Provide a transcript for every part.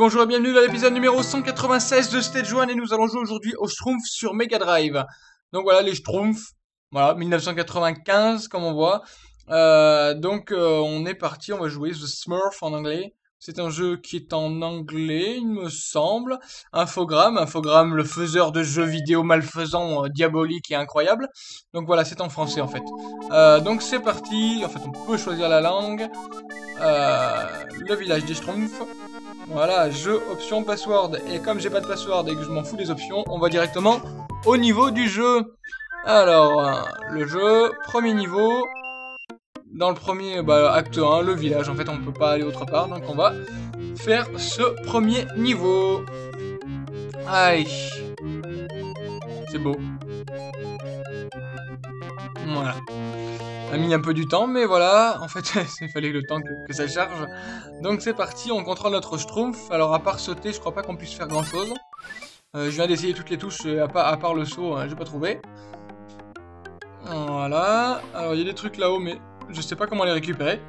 Bonjour et bienvenue dans l'épisode numéro 196 de Stage 1 et nous allons jouer aujourd'hui au Schtroumpf sur Mega Drive. Donc voilà, les Schtroumpfs, voilà, 1995 comme on voit. Euh, donc euh, on est parti, on va jouer The Smurf en anglais. C'est un jeu qui est en anglais, il me semble. Infogramme, Infogramme, le faiseur de jeux vidéo malfaisant, euh, diabolique et incroyable. Donc voilà, c'est en français en fait. Euh, donc c'est parti, en fait on peut choisir la langue. Le village des Schtroumpfs. Voilà, jeu, option, password. Et comme j'ai pas de password et que je m'en fous des options, on va directement au niveau du jeu. Alors, euh, le jeu, premier niveau. Dans le premier bah, acte 1, le village. En fait, on peut pas aller autre part, donc on va faire ce premier niveau. Aïe. C'est beau. Voilà. A mis un peu du temps, mais voilà. En fait, il fallait le temps que, ça charge. Donc c'est parti, on contrôle notre Schtroumpf. Alors à part sauter, je crois pas qu'on puisse faire grand chose. Euh, je viens d'essayer toutes les touches, euh, à part, à part le saut, hein, j'ai pas trouvé. Voilà. Alors il y a des trucs là-haut, mais je sais pas comment les récupérer.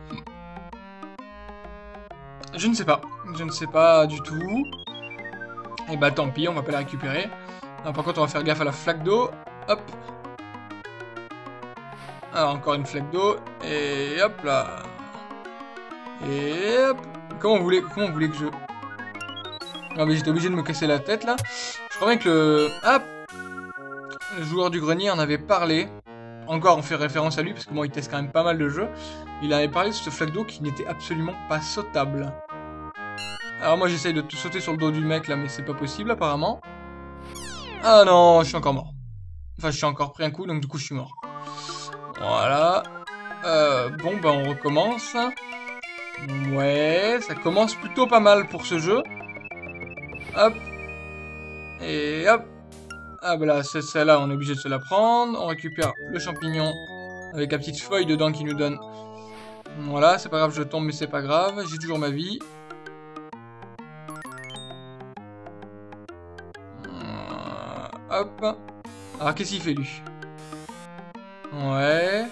Je ne sais pas. Je ne sais pas du tout. Et bah tant pis, on va pas les récupérer. Par contre, on va faire gaffe à la flaque d'eau. Hop. Alors encore une flaque d'eau. Et hop là. Et hop. Comment vous voulez, comment vous voulez que je... Non mais j'étais obligé de me casser la tête là. Je crois bien que le... Hop Le joueur du grenier en avait parlé. Encore on fait référence à lui parce que bon il teste quand même pas mal de jeux. Il avait parlé de cette flaque d'eau qui n'était absolument pas sautable. Alors moi j'essaye de tout sauter sur le dos du mec là mais c'est pas possible apparemment. Ah non, je suis encore mort. Enfin je suis encore pris un coup donc du coup je suis mort. Voilà. Euh, bon, ben on recommence. Ouais, ça commence plutôt pas mal pour ce jeu. Hop. Et hop. Ah bah là, c'est celle-là, on est obligé de se la prendre. On récupère le champignon avec la petite feuille dedans qui nous donne... Voilà, c'est pas grave, je tombe, mais c'est pas grave. J'ai toujours ma vie. Hop. Alors, qu'est-ce qu'il fait, lui? Ouais.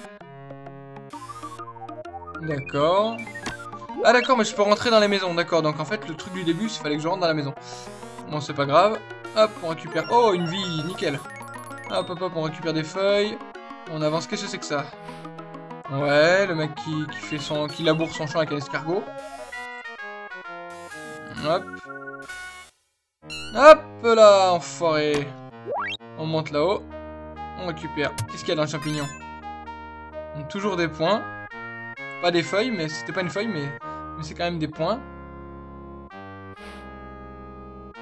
D'accord. Ah d'accord, mais je peux rentrer dans les maisons, d'accord. Donc en fait, le truc du début, c'est fallait que je rentre dans la maison. Bon, c'est pas grave. Hop, on récupère... Oh, une vie, nickel. Hop, hop, hop, on récupère des feuilles. On avance, qu'est-ce que c'est que ça? Ouais, le mec qui, qui, fait son... qui laboure son champ avec un escargot. Hop. Hop là, enfoiré. On monte là-haut. On récupère. Qu'est-ce qu'il y a dans le champignon? Toujours des points. Pas des feuilles, mais c'était pas une feuille, mais, c'est quand même des points.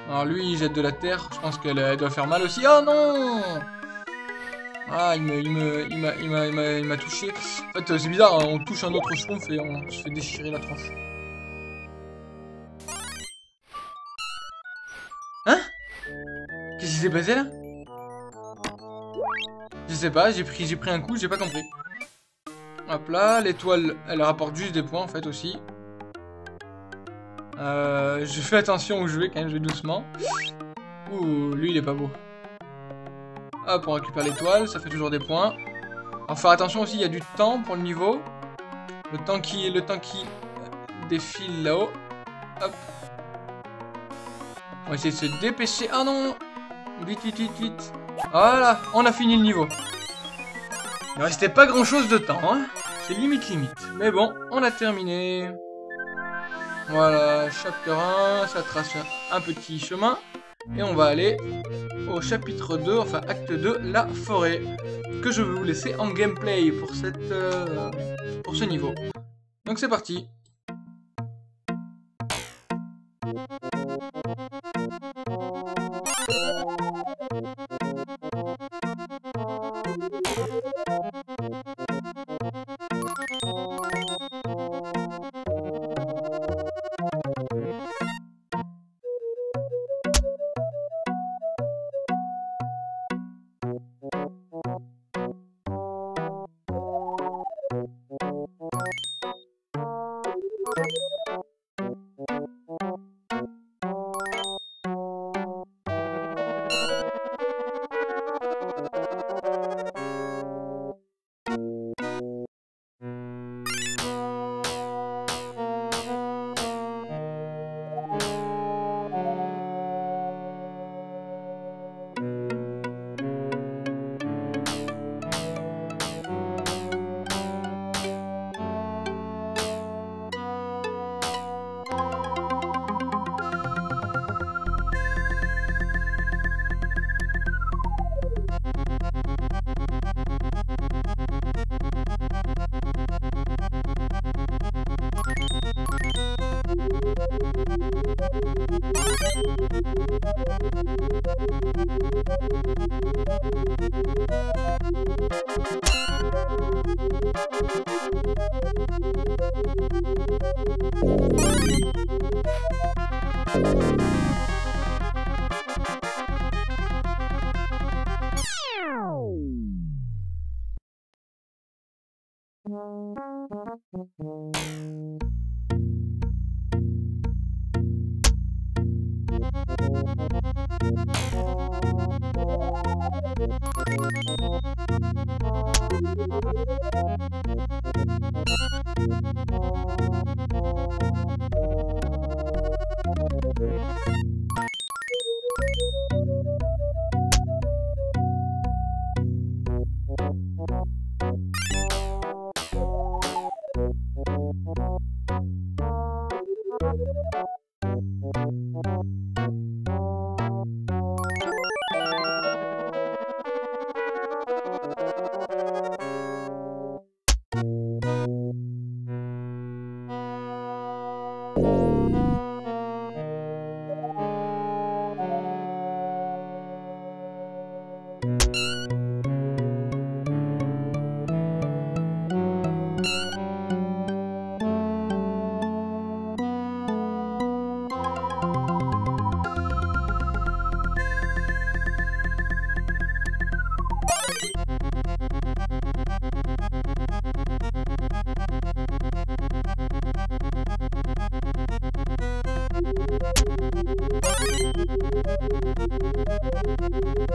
Alors lui, il jette de la terre. Je pense qu'elle doit faire mal aussi. Oh non Ah, il me, il me, il m'a, il touché. En fait, c'est bizarre. On touche un autre schtroumpf et on se fait déchirer la tronche. Hein? Qu'est-ce qui s'est passé là? Je sais pas, j'ai pris, pris un coup, j'ai pas compris. Hop là, l'étoile, elle rapporte juste des points en fait aussi. Euh, je fais attention où je vais quand même, je vais doucement. Ouh, lui il est pas beau. Hop, on récupère l'étoile, ça fait toujours des points. Alors faire attention aussi, il y a du temps pour le niveau. Le temps qui, le temps qui défile là-haut. Hop. On va essayer de se dépêcher. Ah non Vite, vite, vite, vite. Voilà, on a fini le niveau. Il ne restait pas grand chose de temps, hein. C'est limite limite. Mais bon, on a terminé. Voilà, chapitre 1, ça trace un petit chemin. Et on va aller au chapitre 2, enfin acte 2, la forêt. Que je vais vous laisser en gameplay pour, euh, pour ce niveau. Donc c'est parti.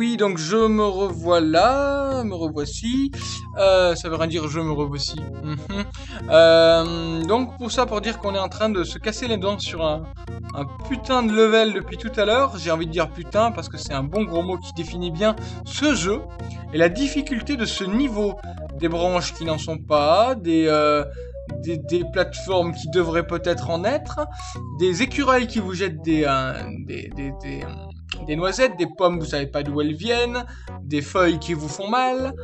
oui, donc je me revois là, me revoici. Euh, ça veut rien dire je me revoici. Mhm. Euh, donc pour ça, pour dire qu'on est en train de se casser les dents sur un, putain de level depuis tout à l'heure. J'ai envie de dire putain parce que c'est un bon gros mot qui définit bien ce jeu et la difficulté de ce niveau. Des branches qui n'en sont pas, des, euh, des, plateformes qui devraient peut-être en être, des écureuils qui vous jettent des, des, noisettes, des pommes, vous savez pas d'où elles viennent, des feuilles qui vous font mal.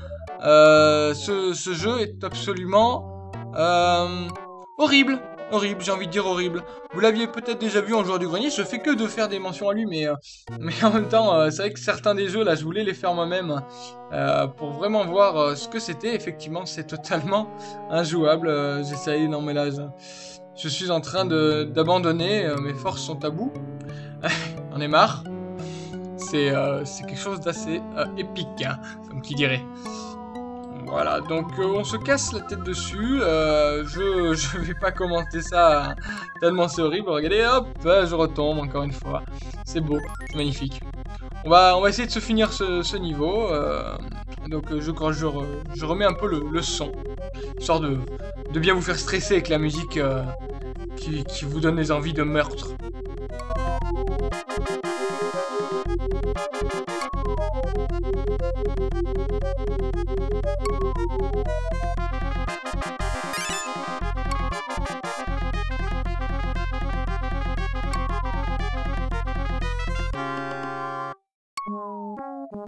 Euh, ce, jeu est absolument euh, horrible. Horrible, j'ai envie de dire horrible. Vous l'aviez peut-être déjà vu en joueur du grenier, je fais que de faire des mentions à lui, mais, euh, mais en même temps, c'est vrai que certains des jeux, là, je voulais les faire moi-même pour vraiment voir ce que c'était. Effectivement, c'est totalement injouable. J'essaye, non mais là, je, je suis en train d'abandonner, mes forces sont à bout. On est marre. C'est quelque chose d'assez épique, hein, comme qui dirait. Voilà, donc euh, on se casse la tête dessus. Euh, je, je vais pas commenter ça hein, tellement c'est horrible. Regardez, hop, je retombe encore une fois. C'est beau, c'est magnifique. On va, on essayer de se finir ce, niveau. Euh, donc je, je, je, remets un peu le, son, histoire de, bien vous faire stresser avec la musique euh, qui, qui vous donne des envies de meurtre.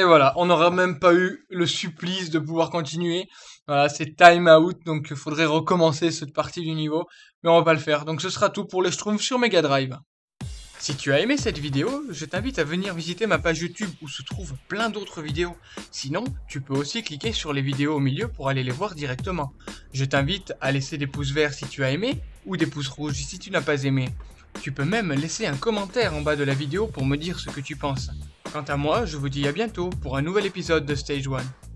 Et voilà, on n'aura même pas eu le supplice de pouvoir continuer. Voilà, c'est time out, donc il faudrait recommencer cette partie du niveau. Mais on va pas le faire. Donc ce sera tout pour les Schtroumpfs sur Mega Drive. Si tu as aimé cette vidéo, je t'invite à venir visiter ma page YouTube où se trouvent plein d'autres vidéos. Sinon, tu peux aussi cliquer sur les vidéos au milieu pour aller les voir directement. Je t'invite à laisser des pouces verts si tu as aimé ou des pouces rouges si tu n'as pas aimé. Tu peux même laisser un commentaire en bas de la vidéo pour me dire ce que tu penses. Quant à moi, je vous dis à bientôt pour un nouvel épisode de Stage 1.